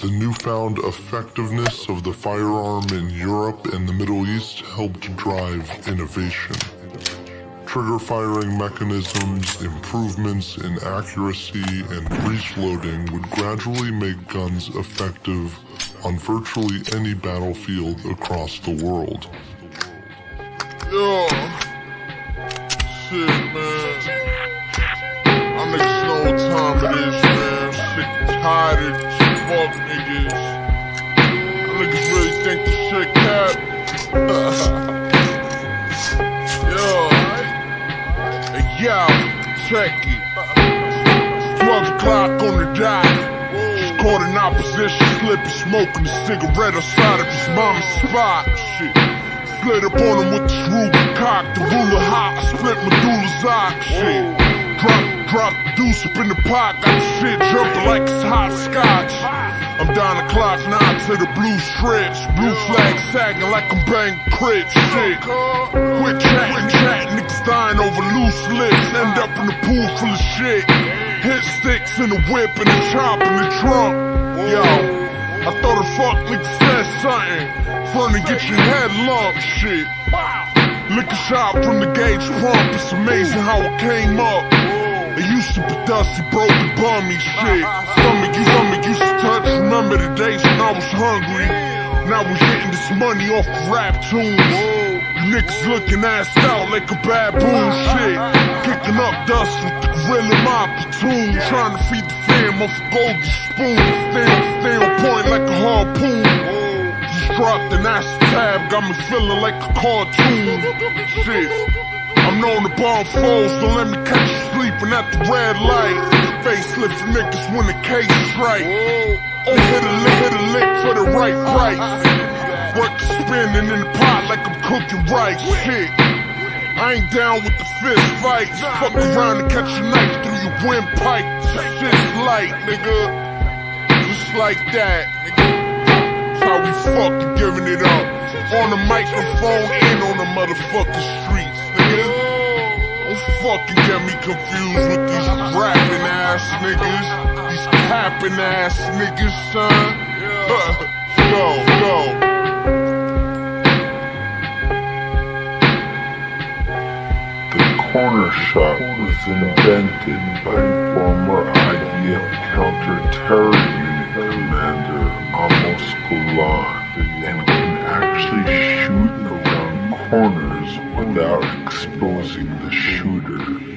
The newfound effectiveness of the firearm in Europe and the Middle East helped drive innovation. Trigger firing mechanisms, improvements in accuracy, and breech loading would gradually make guns effective on virtually any battlefield across the world. Yo, shit, man. I niggas know what time it is, man. Sick tired of fuck niggas. Niggas really think the shit cap. Yo, yo, check it. 12 o'clock on the dot. Caught in opposition, slipping, smoking a cigarette outside of his mama's spot. Shit. Split up on him with this Ruger cock, the ruler hot, I split Medulla's eye, shit. Drop, drop the deuce up in the pot, got the shit jumping like it's hot scotch. I'm down the clock now to the blue strips, blue flag sagging like I'm banging crib shit. Quit chatting, chatting, niggas dying over loose lips, end up in the pool full of shit. Hit sticks in the whip and the chop in the trunk. Yo, I thought a fuck nigga said something. Fun to get your head lumped, shit. Lick a shot from the gauge pump, it's amazing how it came up. It used to be dusty, broken, bummy shit. Stomach, you stomach used to touch. Remember the days when I was hungry. Now we hitting this money off of rap tunes. Niggas looking assed out like a baboon shit. Kicking up dust with the gorilla my platoon. Trying to feed the fam off a golden spoon. Stay, stay on point like a harpoon. Just dropped an ass tab, got me feeling like a cartoon. Shit. Known to bomb foes, don't let me catch you sleeping at the red light. Facelift for niggas when the case is right. Oh, hit a lick, hit a lick for the right price. Work spinning in the pot like I'm cooking rice. Shit. I ain't down with the fist fights. Fuck around and catch a knife through your windpipe. Shit's light, nigga. Just like that, nigga. That's how we fucking giving it up. On the microphone and on the motherfucking streets, nigga. Don't fucking get me confused with these rapping ass niggas. These capping ass niggas, son. go, go. The corner shot was invented by former IDF counter-terror unit commander Amos Golan and can actually shoot around corners without exposing the shooter.